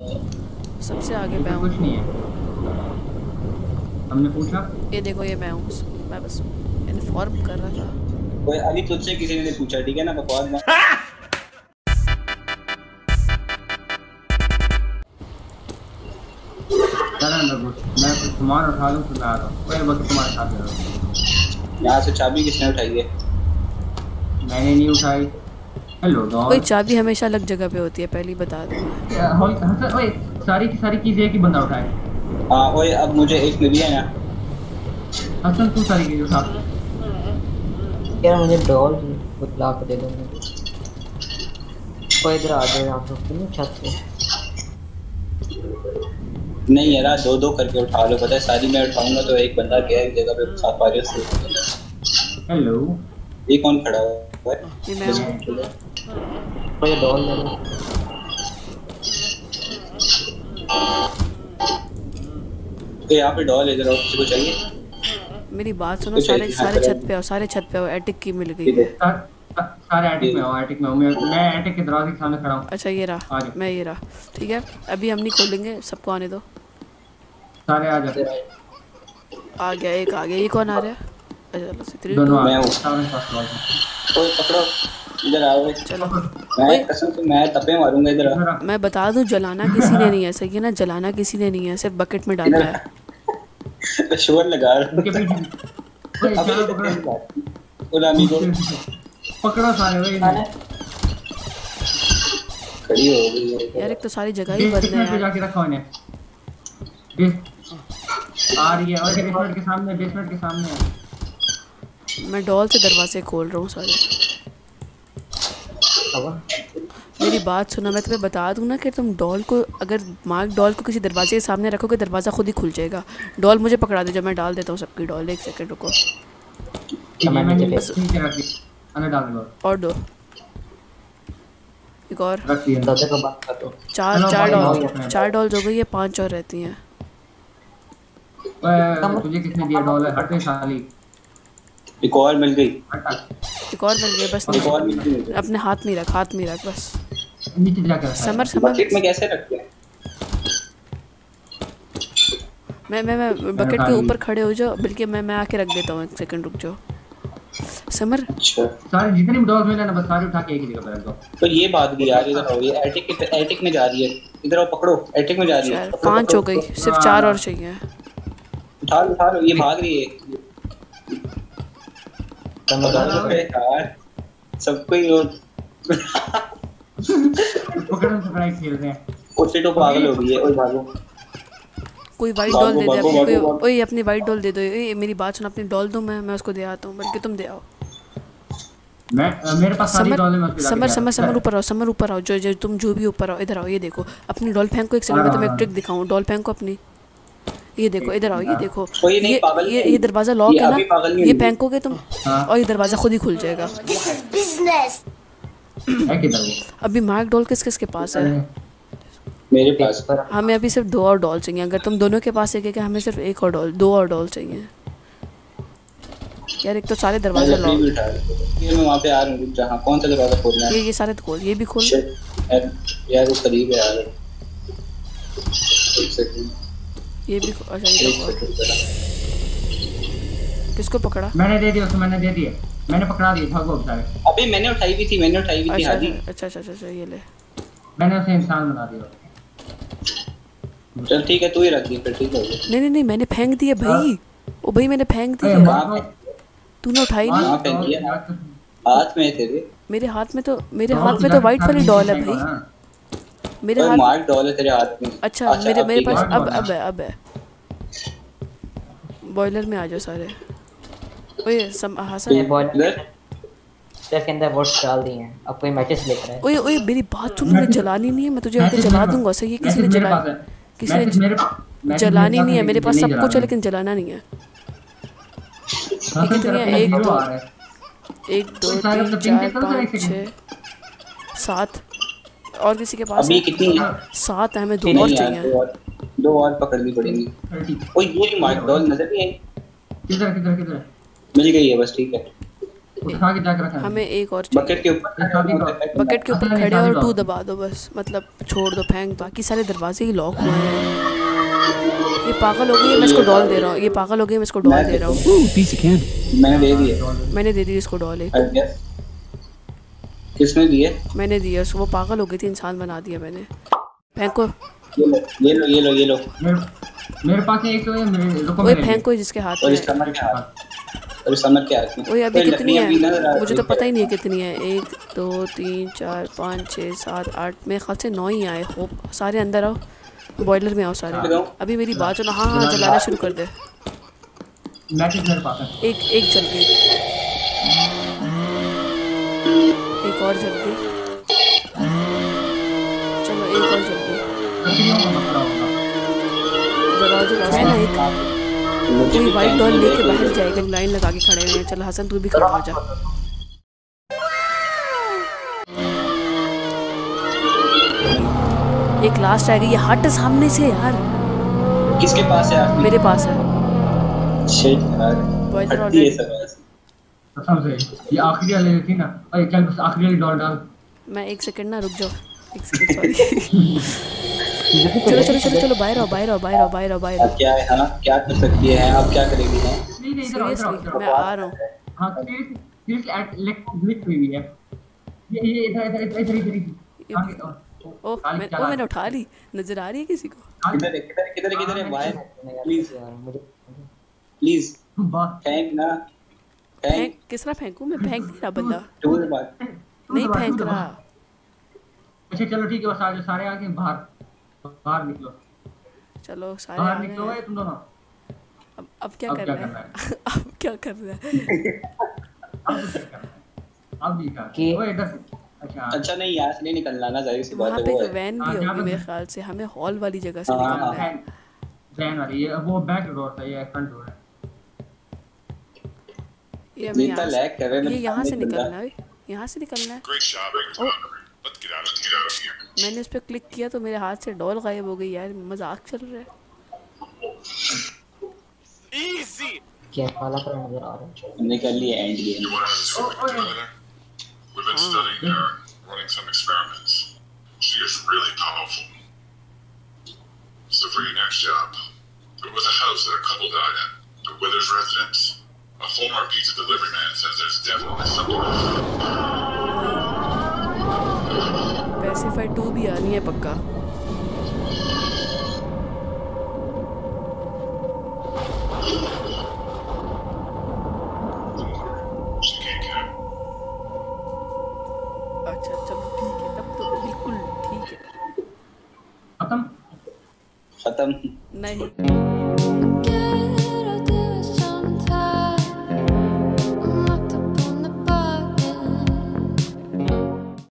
सबसे आगे मैं कुछ नहीं है। हमने पूछा? ये देखो ये मैं हूँ मैं बस इन्फॉर्म कर रहा था। कोई अभी तुझसे किसी ने नहीं पूछा ठीक है ना? बकवास मत चल अंदर घुस मैं कुछ सामान उठा लूँ फिर मैं आ रहा हूँ। कोई बस तुम्हारे साथ यहाँ से चाबी किसने उठाई है? मैंने नहीं उठाई। कोई चाबी हमेशा अलग जगह पे होती है पहले ही बता दूँ। ओए सारी की सारी चीज़ें एक ही बंदा उठाए। हाँ ओए अब मुझे एक मिली है ना। हसन तू सारी चीज़ें उठा। यार मुझे डॉल के दे दो कोई इधर आ जाए आप लोग ना छत पे। नहीं यार दो दो करके उठा लो। पता है सारी मैं उठाऊँगा तो एक बंदा गया एक जगह पे आ रहे हेलो ये कौन खड़ा हुआ है? ये मैं हूँ। मुझे डॉल दे दो तो यहाँ पे डॉल इधर और किसको चाहिए? मेरी बात सुनो सारे सारे हाँ, छत पे आओ सारे छत पे आओ एटिक की मिल गई। है। है सारे एटिक में हो एटिक में हो मैं मैं एटिक के दरवाजे के सामने खड़ा हूँ। अच्छा ये रहा। मैं ये रहा। ठीक है? अभी हम नहीं खोलेंगे सबको आने दो। सारे आ जाते आ गया एक आ गया। ये कौन आ रहा है? अच्छा चलो थ्री दोनों आ मैं गए हूँ। सारे पास दरवाजे कोई पकड़ो। इधर आओ चलो। मैं कसम से मैं तपे मारूँगा इधर। मैं बता दूँ जलाना किसी ने नहीं है सही है ना? जलाना किसी ने नहीं है सिर्फ़ बकेट में डालना है। शोर लगा रहा गुलामी को। पकड़ो सारे खड़ी हो गई यार एक तो सारी जगह ही बंद है यार। जाके रखा आ रही है और बेसमेंट के सामने बेसमेंट के सामने। मैं डॉल से दरवाजे खोल रहा हूँ सारे। मेरी बात सुनो मैं तुम्हें बता दूँ ना कि तुम डॉल को अगर मार्क डॉल को किसी दरवाजे के सामने रखोगे दरवाज़ा खुद ही खुल जाएगा। डॉल मुझे पकड़ा दे जो मैं डाल देता हूँ सबकी डॉल एक सेकंड रुको। है डाल और दो। एक और। चार चार डॉल। चार डॉल्स हो गई है पाँच और रहती हैं। तुझे किसने दिया डॉलर हटे साली। एक और मिल गई। एक और मिल गई बस एक और मिल गई। अपने हाथ में रख हाथ में रख बस। नीचे जाके रखा है। समर समर बकेट में कैसे रखते हैं? मैं मैं मैं बकेट के ऊपर खड़े हो जाओ बल्कि मैं मैं आके रख देता हूँ एक सेकंड रुक जाओ। समर। अच्छा। सारे जितने भी डॉल्स मिले ना बस सारे उठा के एक ही जगह पे रख दो। तो ये बात भी यार इधर आओ ये एटिक के एटिक में जा रही है। इधर आओ पकड़ो एटिक में जा रही है। पाँच हो गई सिर्फ़ चार और चाहिए। उठा लो उठा लो ये भाग रही है। सबको ही पकड़न पकड़ाई हैं। तो पागल हो गई है ओए भागो। कोई वाइट डॉल दे दे अपनी कोई। ओए अपनी वाइट डॉल दे दो ओए मेरी बात सुन अपनी डॉल दो मैं मैं उसको दे आता हूँ बल्कि तुम दे आओ। मैं मेरे पास सारी डॉलें मैं समर समर समर समर ऊपर आओ समर ऊपर आओ जो जो तुम जो भी ऊपर आओ इधर आओ ये देखो अपनी डॉल फेंको एक सेकंड में तुम्हें एक ट्रिक दिखाऊँ डॉल फेंको अपनी। ये देखो इधर आओ ये देखो। ये ये ये दरवाज़ा लॉक है ना? ये। फेंकोगे तुम? हाँ। और ये दरवाज़ा खुद ही खुल जाएगा। है अभी मार्क डॉल किस किस के पास है? मेरे पास पर हमें अभी सिर्फ़ दो और डॉल चाहिए। अगर तुम दोनों के पास एक एक है हमें सिर्फ़ एक और डॉल दो और डॉल चाहिए? यार एक तो सारे दरवाजे लॉक हूँ। ये मैं वहाँ पे आ रहा हूँ जहाँ कौन सा दरवाज़ा खोलना है? ये ये सारे खोल ये भी खोल। यार यार वो करीब है यार एक सेकंड ये भी अच्छा ये तो। किसको पकड़ा? मैंने दे दिया उसको मैंने दे दिया। मैंने पकड़ा दिया भागो अब सारे अभी मैंने उठाई भी थी मैंने उठाई भी थी अच्छा हादी अच्छा अच्छा अच्छा अच्छा ये ले। मैंने उसे इंसान बना दिया। चल ठीक है तू ही रख दी फिर ठीक हो। गया नहीं नहीं नहीं मैंने फेंक दिया भाई। ओ भाई मैंने फेंक अरे दिया। तूने उठाई हाँ, नहीं? फेंक दिया। हाथ में है तेरे। मेरे हाथ में तो मेरे हाथ में तो वाइट वाली डॉल है भाई। मेरे हाथ मार्क डॉल है तेरे हाथ में। अच्छा मेरे मेरे पास अब अब है अब है। बॉयलर में आ जाओ सारे। ओए सम ये हासन बॉल के अंदर वोट्स डाल दिए हैं। अब कोई मैचेस लेकर है। ओए ओए मेरी बात सुन मैं जलानी नहीं है मैं तुझे आके जला दूँगा सही है? किसी ने जला किसी ने जलानी नहीं है मेरे पास सब कुछ है लेकिन जलाना नहीं है। हाँ, तो कितनी है? एक, दो, आ रहा है। एक दो तीन तो चार पाँच तो छः सात। और किसी के पास अभी कितनी है? सात है हमें दो और चाहिए। दो और दो और पकड़नी पड़ेंगी। ओए ये मार्क डॉल नज़र नहीं आई? किधर किधर किधर? मिल गई है बस ठीक है। उठा के जाके रखा हमें एक और बकेट के ऊपर बकेट के ऊपर अच्छा, खड़े और टू दबा दो बस मतलब छोड़ दो फेंक दो। बाकी सारे दरवाजे ही लॉक हुए हैं। ये पागल हो गई है मैं इसको डॉल दे रहा हूँ। ये पागल हो गई है मैं इसको डॉल दे रहा हूँ। मैंने दे दिए मैंने दे दी इसको डॉल एक. किसने दिए? मैंने दिया उसको वो पागल हो गई थी इंसान बना दिया मैंने। फेंको। ये लो ये लो ये लो मेरे मेरे पास एक तो है मेरे रुको वही मेरे फेंको जिसके हाथ में इस है। समर के हाथ। और इस समर के हाथ में। वही अभी कितनी है? मुझे तो पता ही नहीं है कितनी है। एक दो तीन चार पाँच छः सात आठ। मेरे ख्याल से नौ ही आए। होप सारे अंदर आओ। बॉयलर में आओ सारे। अभी मेरी बात सुनो। हाँ हाँ जलाना शुरू कर दे। है? एक एक जल गई और जल गई चलो एक और जल गई लकड़ियों का मसला होगा जलाओ जलाओ है ना एक कोई वाइट डॉल लेके बाहर जाएगा लाइन लगा के खड़े हुए हैं। चल हसन तू भी खड़ा हो जा। एक लास्ट आएगा ये हट सामने से यार। किसके पास है? मेरे पास है। कसम से ये आखिरी वाली थी ना। अरे चल बस आखिरी वाली डॉल डाल। मैं एक सेकंड ना रुक जाओ। एक सेकंड सॉरी चलो चलो चलो चलो बाहर आओ बाहर आओ बाहर आओ बाहर आओ बाहर आओ क्या है हाँ? क्या कर सकती है? आप क्या करेगी? हाँ नहीं नहीं इधर आओ, इधर आओ, सीरियसली मैं आ रहा हूँ। हाँ सीरियसली सीरियसली एट लेक ग्लिच हुई है। ये ये इधर इधर इधर इधर इधर इधर। ओ, मैं। ओ मैंने उठा ली। नज़र आ रही है किसी को? किधर है किधर है किधर किधर है बाहर प्लीज़ यार मुझे प्लीज़ बस फेंक ना। फेंक किस तरह फेंकूं? मैं फेंक नहीं रहा बंदा। नहीं फेंक रहा। अच्छा चलो ठीक है बस आज सारे आगे बाहर बाहर निकलो। चलो सारे बाहर निकलो ये तुम दोनों। अब अब क्या कर रहा है? अब क्या कर रहा है? अब क्या करना है? अब दिखा कि- ओए इधर से। अच्छा अच्छा नहीं यहाँ से नहीं निकलना ना ज़ाहिर सी बात वहाँ है पे वो एक है। वैन हाँ, भी होगी मेरे ख्याल से। हमें हॉल वाली जगह से हाँ, निकलना है। वैन वैन वाली ये वो बैक डोर था ये फ्रंट डोर है। ये हमें यहाँ लैग कर रहे हैं, से ये यहाँ से निकलना है यहाँ से निकलना है. मैंने इस पर क्लिक किया तो मेरे हाथ से डॉल गायब हो गई यार मज़ाक चल रहा है। इजी क्या काला कलर नज़र आ रहा है निकल लिया एंड गेम पैसिफाई टू भी आनी है पक्का. अच्छा चलो ठीक है तब तो बिल्कुल ठीक है। खत्म? खत्म। नहीं।